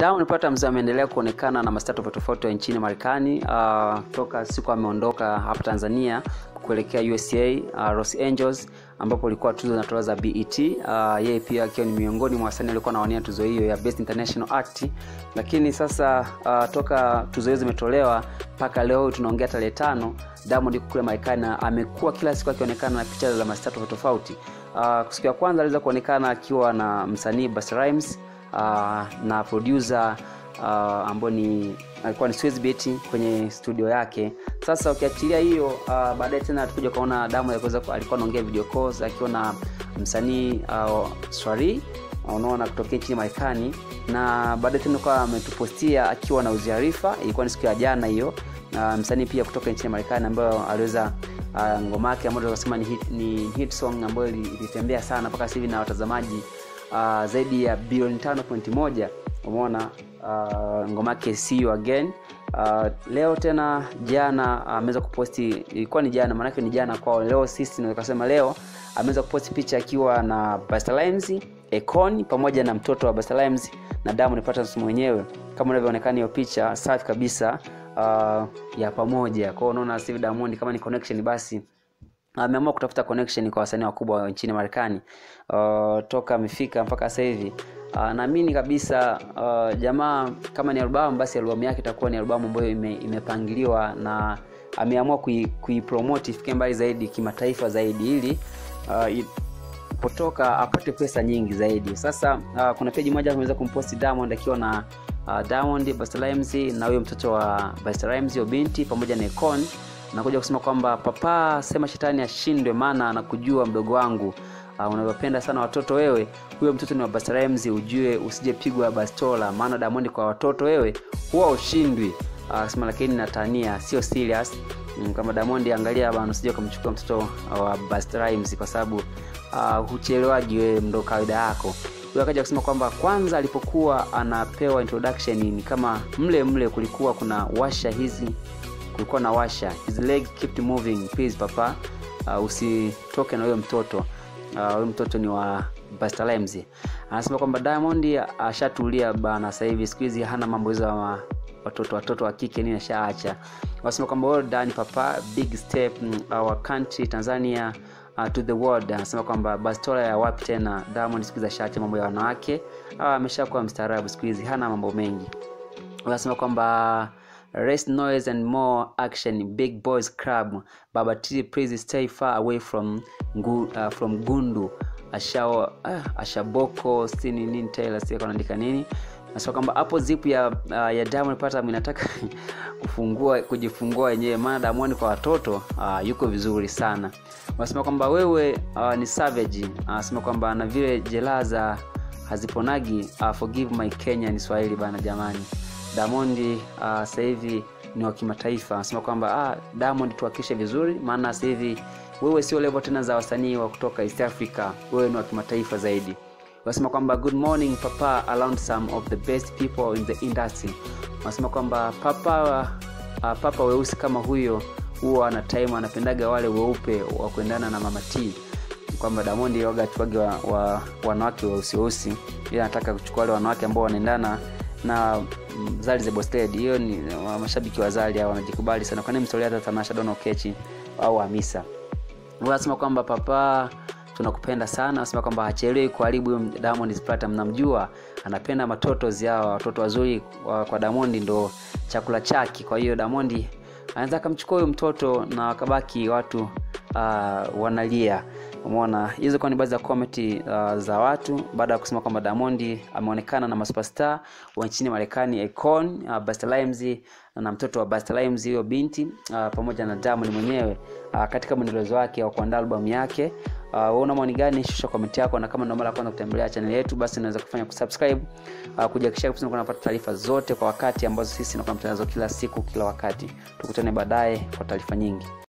Diamond Platnumz ameendelea kuonekana na mastaa tofauti tofauti nchini Marekani uh, toka siku ameondoka hapa Tanzania kuelekea USA uh, Los Angeles ambapo ilikuwa tuzo zinatolewa za BET. Uh, yeye pia akiwa ni miongoni mwa wasanii alikuwa anawania tuzo hiyo ya Best International Act, lakini sasa uh, toka tuzo hizo zimetolewa mpaka leo tunaongea tarehe tano, Diamond yuko kule Marekani amekuwa kila siku akionekana na picha za mastaa tofauti tofauti. Uh, siku ya kwanza aliweza kuonekana akiwa na msanii Busta Rhymes uh, na producer uh, ambao ni alikuwa ni Swizbeat kwenye studio yake. Sasa ukiachilia hiyo uh, baadaye tena tukuja kuona Diamond alikuwa alikuwa anaongea video calls akiwa na msanii uh, Swari unaona kutokea nchini Marekani, na baadaye tena kwa ametupostia akiwa na uziarifa, ilikuwa ni siku ya jana hiyo, na msanii pia kutoka nchini Marekani ambayo aliweza uh, ngoma yake ambayo tunasema ni hit, ni hit song ambayo ilitembea sana mpaka sasa hivi na watazamaji uh, zaidi ya bilioni 5.1 umeona uh, ngoma yake see again. Uh, leo tena jana ameweza uh, kuposti ilikuwa ni jana maanake ni jana kwao. Leo sisi kasema leo ameweza kuposti picha akiwa na Busta Akon pamoja na mtoto wa Busta Rhymes na Diamond Platnumz mwenyewe. Kama unavyoonekana hiyo picha safi kabisa uh, ya pamoja. Kwao unaona Diamond kama ni connection basi ameamua kutafuta connection kwa wasanii wakubwa nchini Marekani. Uh, toka amefika mpaka sasa hivi. Uh, naamini kabisa uh, jamaa kama ni albamu basi albamu yake itakuwa ni albamu ambayo ime, imepangiliwa na ameamua kuipromote kui ifike mbali zaidi kimataifa zaidi ili uh, potoka apate pesa nyingi zaidi. Sasa uh, kuna peji moja ameweza kumposti Diamond akiwa na uh, Diamond Busta na huyo mtoto wa Busta Rhymes hiyo binti pamoja na Akon nakuja kusema kwamba papa sema shetani ashindwe maana anakujua mdogo wangu. Uh, unavyopenda sana watoto wewe huyo mtoto ni wa Busta Rhymes ujue usijepigwa bastola maana Diamond kwa watoto wewe huwa ushindwi. Uh, sema lakini natania sio serious. Mm, kama Diamond angalia bana usije kumchukua mtoto wa Rhymes kwa sababu uh, huchelewaji wewe ndo kawaida yako. Huyo akaja kusema kwamba kwanza alipokuwa anapewa introduction ni kama mle mle kulikuwa kuna washa hizi kulikuwa na washa. His leg kept moving. Please papa uh, usitoke na huyo mtoto. Huyo uh, mtoto ni wa Busta Rhymes. Anasema kwamba Diamond ashatulia bana. Sasa hivi siku hizi hana mambo hizo wa watoto watoto wa kike nini ashaacha. Wanasema kwamba well done papa. Big step our country Tanzania uh, to the world. Anasema kwamba bastola ya wapi tena? Diamond siku hizi ashaacha mambo ya wanawake. Ameshakuwa mstaarabu siku hizi. Hana mambo mengi. Wanasema kwamba less noise and more action. Big boys club. Baba t please stay far away from uh, from gundu. Ashao uh, ashaboko sini nini taylor sio anaandika nini? Nasema kwamba hapo zipu ya uh, ya Diamond nipata inataka kufungua kujifungua wenyewe maana Diamond kwa watoto uh, yuko vizuri sana. Wanasema kamba wewe uh, ni savage. Anasema uh, kwamba na vile jelaza haziponagi uh, forgive my Kenya ni Swahili bana jamani Diamond uh, sasa hivi ni wa kimataifa. Anasema kwamba ah, Diamond tuwakishe vizuri maana sasa hivi wewe sio level tena za wasanii wa kutoka East Africa. Wewe ni wa kimataifa zaidi. Wanasema kwamba good morning papa around some of the best people in the industry. Wanasema kwamba papa uh, papa weusi kama huyo huwa ana time anapendaga wale weupe wa kuendana na mama T. Kwamba Diamond yoga achuage wa, wa, wanawake weusi weusi. Ila anataka kuchukua wale wanawake ambao wanaendana na Zari the Boss Hiyo ni mashabiki wa zali hao wanajikubali sana, kwani mtolea hata tamasha Dono Kechi au Hamisa. Wanasema kwamba papa tunakupenda sana, nasema kwamba hachelewi kuharibu Diamond Platinum, namjua anapenda matoto ziao, watoto wazuri wa, kwa Diamond ndo chakula chake. Kwa hiyo Diamond anaweza akamchukua huyo mtoto na wakabaki watu uh, wanalia umeona hizo kwa ni baadhi ya comment uh, za watu baada ya kusema kwamba Diamond ameonekana na masuperstar wa nchini Marekani Akon, uh, Busta Rhymes na mtoto wa Busta Rhymes hiyo binti uh, pamoja na Diamond mwenyewe uh, katika mwendelezo wake wa kuandaa albamu yake uh, una maoni gani? Shusha comment yako, na kama ndio mara kwanza kutembelea channel yetu, basi unaweza kufanya kusubscribe uh, kujihakikishia kwamba unapata taarifa zote kwa wakati ambazo sisi tunakuwa mtangazo kila siku kila wakati. Tukutane baadaye kwa taarifa nyingi.